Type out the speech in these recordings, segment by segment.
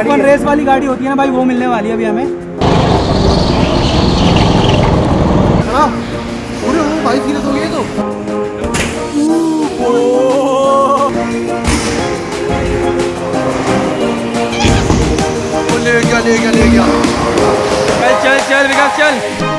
अपन race वाली गाड़ी होती है ना भाई वो मिलने वाली है अभी हमें। अरे भाई सीरियस हो गए तो। ले गया ले गया ले गया। चल चल चल विकास चल।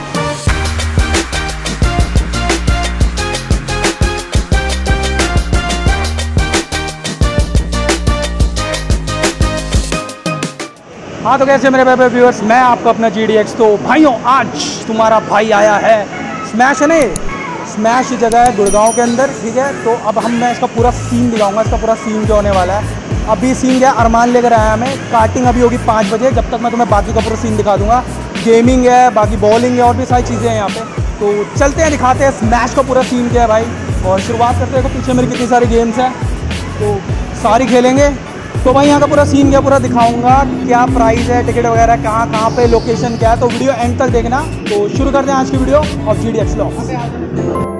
हाँ तो कैसे मेरे भाई व्यूअर्स मैं आपका अपना जी डी एक्स तो भाइयों, आज तुम्हारा भाई आया है। स्मैश है नहीं स्मैश जगह है गुड़गांव के अंदर, ठीक है? तो अब हम, मैं इसका पूरा सीन दिखाऊँगा, इसका पूरा सीन जो होने वाला है। अभी सीन क्या अरमान लेकर आया हमें कार्टिंग अभी होगी पाँच बजे, जब तक मैं तुम्हें बाकी का पूरा सीन दिखा दूँगा। गेमिंग है, बाकी बॉलिंग है, और भी सारी चीज़ें हैं यहाँ पे। तो चलते हैं, दिखाते हैं स्मैश का पूरा सीन क्या है भाई। और शुरुआत करते हैं पीछे मेरे कितनी सारी गेम्स हैं। तो सारी खेलेंगे। तो भाई यहाँ का पूरा सीन क्या पूरा दिखाऊँगा? क्या प्राइस है टिकट वगैरह, कहाँ कहाँ पे लोकेशन क्या है? तो वीडियो एंड तक देखना। तो शुरू करते हैं आज की वीडियो और जी डी एक्स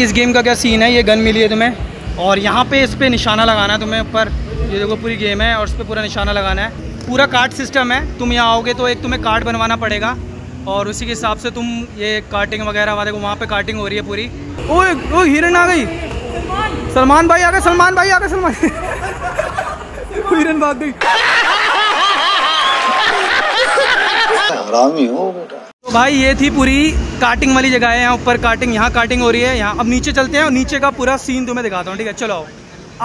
भाई इस गेम का क्या सीन है? ये गन मिली है तुम्हें? और यहाँ पे इस पर निशाना लगाना है तुम्हें ऊपर। ये देखो, पूरी गेम है और इस पर पूरा निशाना लगाना है। पूरा कार्ड सिस्टम है। तुम यहाँ आओगे तो एक तुम्हें कार्ड बनवाना पड़ेगा। और उसी के हिसाब से तुम ये कार्टिंग वगैरह वाले को वहाँ पे कार्टिंग हो रही है पूरी। ओए ओ हिरन आ गई। सलमान भाई आ गए, सलमान भाई आ गए, सलमान। हिरन भाग गई। हरामी हो बेटा तो भाई ये थी पूरी कार्टिंग वाली जगह है यहाँ ऊपर कार्टिंग यहाँ कार्टिंग हो रही है यहाँ अब नीचे चलते हैं और नीचे का पूरा सीन तुम्हें दिखाता हूँ ठीक है चलो आओ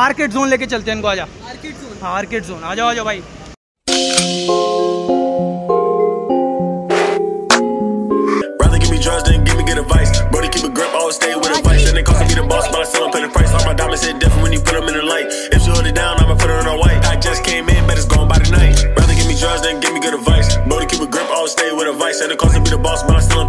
आर्केड जोन लेके चलते हैं इनको आजा आर्केड जोन हाँ आर्केड जोन आ जाओ आ जाओ भाई Rather give me drugs than give me good advice. Brody keep a grip, always stay with advice. And they cost me the boss, but I still don't pay the price. All my diamonds hit different when you put them in the light. If she hold it down, I'ma put her on a white. I just came in, but it's gone by the night. Rather give me drugs than give me good advice.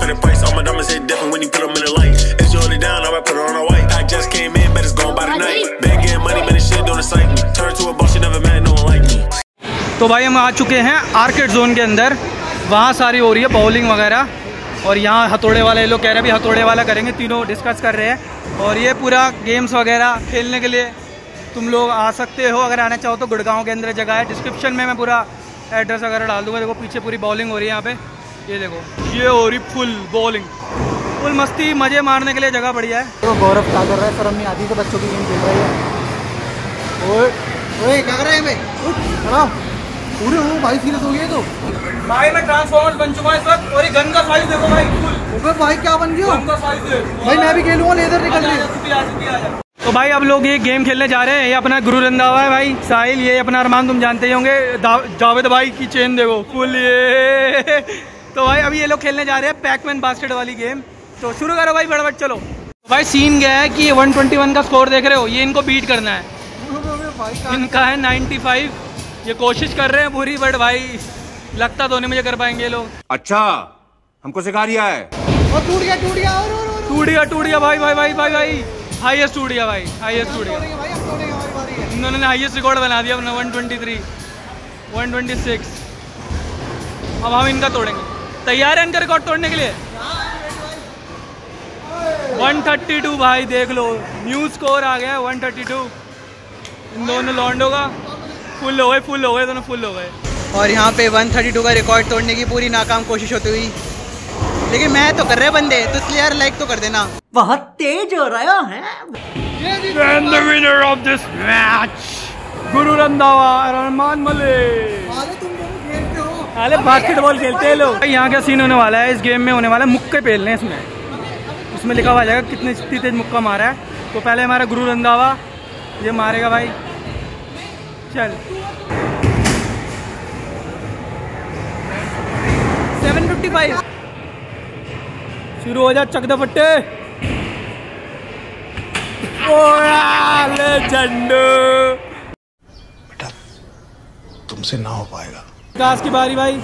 But I pay the price. All my diamonds hit different when you put them in the light. If she hold it down, I'ma put her on a white. I just came in, but it's gone by the night. Been getting money, man, this shit don't excite me. Turn to a boss, you never met, no one like me. तो भाई हम आ चुके हैं arcade zone के अंदर वहाँ सारी हो रही है बॉलिंग वगैरह और यहाँ हथौड़े वाले लोग कह रहे हैं भी हथौड़े वाला करेंगे तीनों डिस्कस कर रहे हैं और ये पूरा गेम्स वगैरह खेलने के लिए तुम लोग आ सकते हो अगर आना चाहो तो गुड़गांव के अंदर जगह है डिस्क्रिप्शन में मैं पूरा एड्रेस वगैरह डाल दूँगा देखो पीछे पूरी बॉलिंग हो रही है यहाँ पे ये देखो ये हो रही फुल बॉलिंग फुल मस्ती मज़े मारने के लिए जगह बढ़िया है। तो गौरव क्या कर रहा है? शर्म नहीं आती तो बच्चों की गेम खेल रही है। ओए ओए क्या कर रहे हैं खड़ा पूरे वो भाई सीरियस हो गया तो। भाई मैं ट्रांसफॉर्मर बन चुका हूँ इस वक्त और ये गन का साइज़ देखो भाई फुल भाई क्या बन गया? गन का साइज़ भाई मैं भी खेलूँगा लेजर निकल रही है। तो भाई अब लोग ये गेम खेलने जा रहे हैं। ये अपना गुरु रंधावा है भाई साहिल ये अपना अरमान तुम जानते ही होंगे। जावेद भाई की चेन देखो फुल ये। तो भाई अभी ये लोग खेलने जा रहे हैं पैकमैन बास्केट वाली गेम तो शुरू करो भाई फटाफट चलो। तो भाई सीन गया है कि ये 121 का स्कोर देख रहे हो? ये इनको बीट करना है। इनका है 95 ये कोशिश कर रहे हैं पूरी बट भाई लगता तो नहीं मुझे कर पाएँगे ये लोग। अच्छा हमको सिखा रिया है। और टूट गया टूट गया और और और। टूट गया टूट गया भाई भाई भाई भाई भाई। हाईएस्ट टूट गया भाई हाईएस्ट टूट गया। भाई अब तोड़ेगा हमारी बारी है। इन्होंने हाईएस्ट रिकॉर्ड बना दिया अपना 123 126 अब हम इनका तोड़ेंगे। तैयार है इनका रिकॉर्ड तोड़ने के लिए? 132 भाई देख लो। न्यू स्कोर आ गया 132 इन दोनों लॉन्डो का फुल हो गए फुल हो गए दोनों फुल हो गए। और यहाँ पे 132 का रिकॉर्ड तोड़ने की पूरी नाकाम कोशिश होती हुई। लेकिन मैं तो कर रहे बंदे तो इसलिए यार लाइक तो कर देना। बहुत तेज हो And the winner of this match, Guru Randhawa Rahman Malik अरे तुम दोनों खेलते हो अरे बास्केटबॉल खेलते हैं लोग। यहाँ क्या सीन होने वाला है? इस गेम में होने वाला है मुक्के पेलने हैं इसमें। उसमें लिखा हुआ जाएगा कितने कितनी तेज मुक्का मारा है। तो पहले हमारा गुरु रंधावा ये मारेगा भाई। चल। सेवन फिफ्टी फाइव शुरू हो जा चक द फट्टे। झंडू तुमसे ना हो पाएगा। विकास की बारी भाई।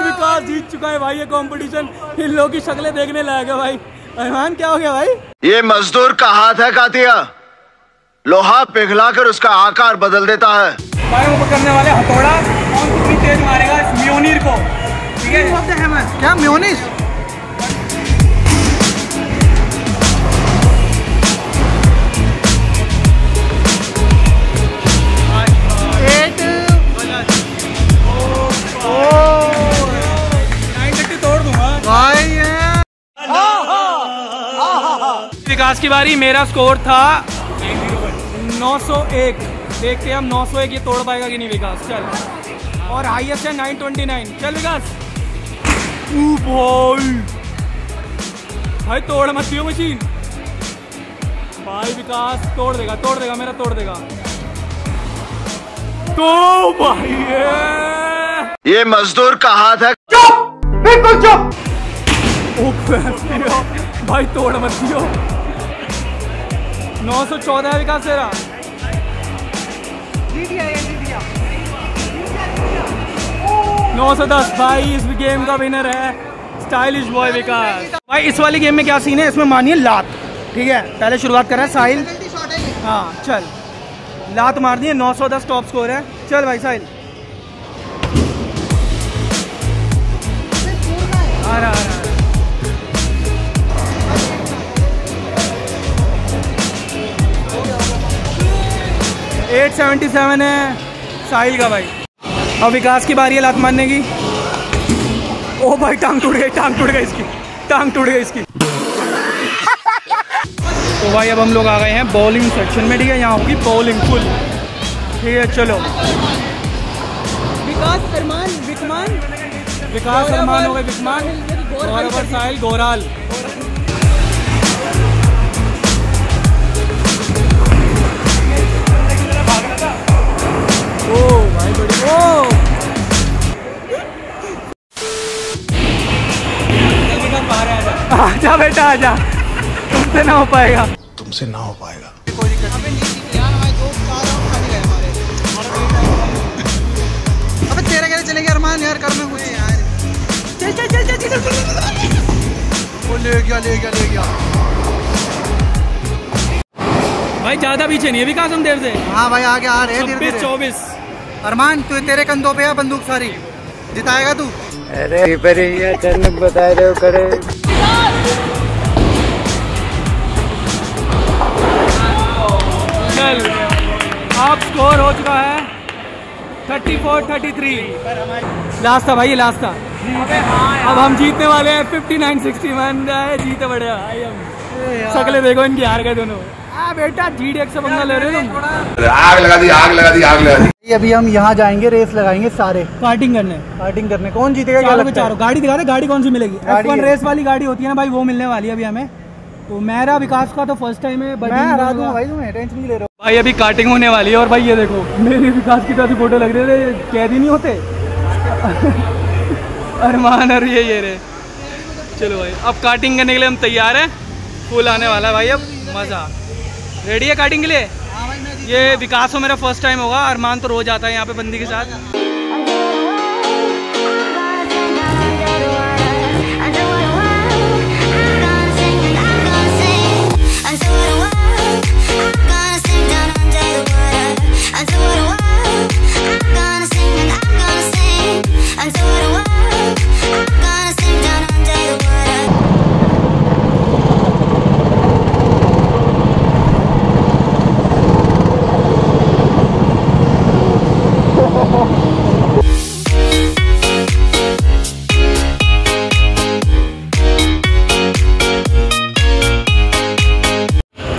विकास जीत चुका है भाई ये कंपटीशन इन लोगों की शक्लें देखने लायक है भाई। रहमान क्या हो गया भाई? ये मजदूर का हाथ है कातिया। लोहा पिघलाकर उसका आकार बदल देता है। भाई वो करने वाले हथौड़ा कौन कितनी तेज मारेगा इस म्योनीर को? क्या म्योनिस तोड़ दूँगा विकास की बारी मेरा स्कोर था 901 देखते हैं हम 901 ये तोड़ पाएगा कि नहीं विकास। चल। और हाईएस्ट है 929 चल विकास। भाई भाई तोड़ मत दियो मशीन भाई विकास तोड़ देगा तोड़ देगा मेरा तोड़ देगा. तो भाई ये. ये मजदूर का हाथ है। चुप बिल्कुल चुप. भाई तोड़ मत दियो. 914 है विकास तेरा. नौ सौ दस। भाई इस गेम का विनर है स्टाइलिश बॉय विकास। भाई इस वाली गेम में क्या सीन है? इसमें मानिए लात। ठीक है? पहले शुरुआत कर रहा है साहिल। हाँ चल। लात मार दिए 910 टॉप स्कोर है। चल भाई साहिल। आ रहा आ रहा। एट सेवेंटी सेवन है साहिल का भाई। अब विकास की बारी है लात मारने की। ओ भाई टांग टूट गई टांग टूट गई इसकी टांग टूट गई इसकी। तो भाई अब हम लोग आ गए हैं बॉलिंग सेक्शन में ठीक है यहाँ होगी बॉलिंग फुल ठीक है चलो। विकास अरमान विकमान। विकास अरमान हो गए विकमान। गौरव साहिल गोराल। आजा बेटा आजा। तुमसे ना हो पाएगा। तुमसे ना हो पाएगा। अबे तेरे कैसे चलेंगे अरमान यार कर में कुछ। यार चल चल चल चल चल वो ले गया ले गया ले गया। भाई ज़्यादा पीछे नहीं है विकास हम देर से। हाँ भाई आगे आ रहे हैं छब्बीस चौबीस। अरमान तू तेरे कंधों पे है बंदूक सारी। जिताएगा तू। अरे अचानक बता रहे हो करे। चल आप स्कोर हो चुका है thirty four thirty three last था भाई लास्ट था। अब हम जीतने वाले हैं फिफ्टी नाइन सिक्सटी वन जीते बढ़िया। सकले देखो इनकी हार गए दोनों। आ बेटा जी से पंगा ले रहे हो तुम। आग लगा दी आग लगा दी आग लगा दी। अभी हम यहाँ जाएँगे रेस लगाएँगे सारे। पार्टिंग करने। स्टार्टिंग करने। कौन जीतेगा क्या लगता है? चारों। गाड़ी दिखा रहे गाड़ी कौन सी मिलेगी? गाड़ी F1 रेस वाली गाड़ी होती है ना भाई वो मिलने वाली है अभी हमें। तो मेरा विकास का तो फ़र्स्ट टाइम है मैं हरा दूँगा भाई तुम्हें टेंशन नहीं ले रहा भाई अभी काटिंग होने वाली है और भाई ये देखो मेरे विकास की तरह फ़ोटो लग रहे थे कैदी नहीं होते? अरमान और ये ये रे। चलो भाई अब काटिंग करने के लिए हम तैयार हैं। फूल आने वाला है भाई अब मज़ा। रेडी है काटिंग के लिए? ये विकास हो मेरा फ़र्स्ट टाइम होगा अरमान तो रोज आता है यहाँ पे बंदी के साथ।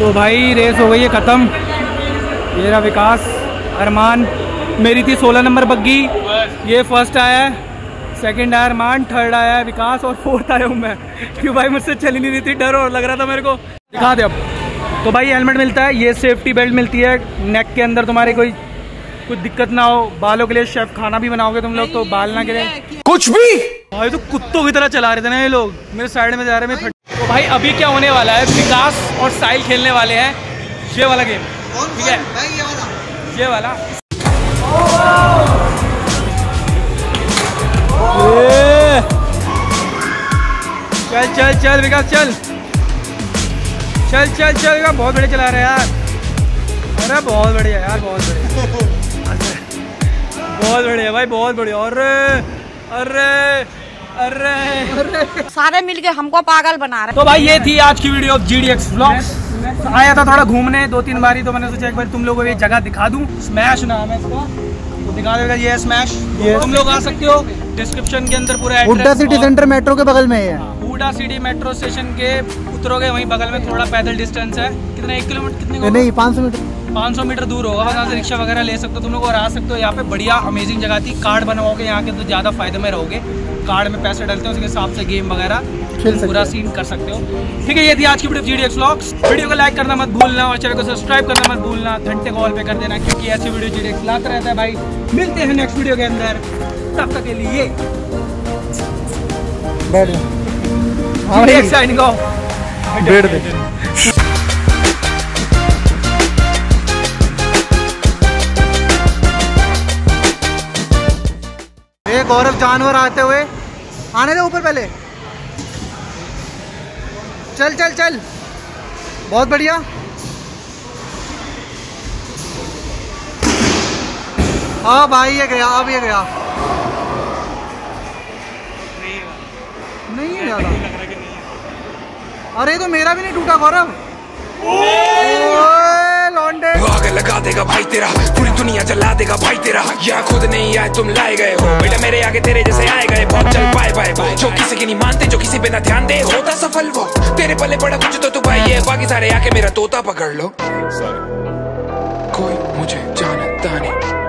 तो भाई रेस हो गई है ख़त्म। रहा विकास। अरमान मेरी थी 16 नंबर बग्गी। ये फ़र्स्ट आया है। सेकंड आया अरमान थर्ड आया है विकास और फोर्थ आया हूँ मैं। क्यों भाई मुझसे चली नहीं रही थी डर और लग रहा था मेरे को। दिखा दे अब। तो भाई हेलमेट मिलता है ये सेफ्टी बेल्ट मिलती है। नेक के अंदर तुम्हारे कोई कुछ दिक्कत ना हो। बालों के लिए शेफ खाना भी बनाओगे तुम लोग तो बाल ना गिरे। कुछ भी? भाई तो कुत्तों की तरह चला रहे थे ना ये लोग। मेरे साइड में जा रहे हैं तो भाई अभी क्या होने वाला है? विकास और साहिल खेलने वाले हैं। ये वाला गेम ठीक है? ये वाला। ये। चल चल चल विकास चल। चल चल चल विकास बहुत बढ़िया चला रहा है यार। अरे बहुत बढ़िया यार बहुत बढ़िया। बहुत बढ़िया भाई बहुत बढ़िया। अरे अरे। अरे सारे मिलके हमको पागल बना रहे तो भाई ये थी आज की वीडियो जी डी एक्स आया था थोड़ा घूमने दो तीन बारी तो मैंने सोचा एक बार तुम लोगों को ये जगह दिखा दूँ। स्मैश नाम है इसका। तो दिखा देगा ये स्मैश तुम लोग आ सकते हो। डिस्क्रिप्शन के अंदर पूरा address सिटी सेंटर मेट्रो के बगल में है हुडा सिटी मेट्रो स्टेशन के उतरोगे वहीं बगल में थोड़ा पैदल डिस्टेंस है। कितना एक किलोमीटर कितने ये नहीं पाँच सौ मीटर। 500 मीटर दूर होगा यहाँ से रिक्शा वगैरह ले सकते हो। तुम लोग और आ सकते हो। यहाँ पे बढ़िया अमेजिंग जगह थी। कार्ड बनवाओगे यहाँ के तो ज़्यादा फ़ायदे में रहोगे। कार्ड में पैसे डलते हैं उसके हिसाब से गेम वगैरह खेल पूरा सीन कर सकते हो। ठीक है ये थी आज की वीडियो जी डी वीडियो को लाइक करना मत भूलना और चैनल को सब्सक्राइब करना मत भूलना। घंटे कॉल पे कर देना क्योंकि ऐसी वीडियो जी डी एक्स लाता रहता है भाई। मिलते हैं नेक्स्ट वीडियो के अंदर। तब तक के लिए बैठ जाओ हाँ भाई साइनिंग ऑफ़ बैठ दे गौरव जानवर आते हुए। आने दे ऊपर पहले। चल चल चल। बहुत बढ़िया। हाँ भाई ये गया, अब ये गया। नहीं है ज़्यादा। अरे तो मेरा भी नहीं टूटा गौरव। लौंडे आग लगा देगा भाई तेरा पूरी दुनिया जला देगा भाई तेरा। यहाँ खुद नहीं आए तुम लाए गए हो। बेटा मेरे आगे तेरे जैसे आए गए। बहुत चल पाए पाए पाए जो किसी की नहीं मानते जो किसी पे ना ध्यान दे होता सफल वो। तेरे पले पड़ा कुछ तो तू भाई है बाकी सारे आके मेरा तोता पकड़ लो। कोई मुझे जानता नहीं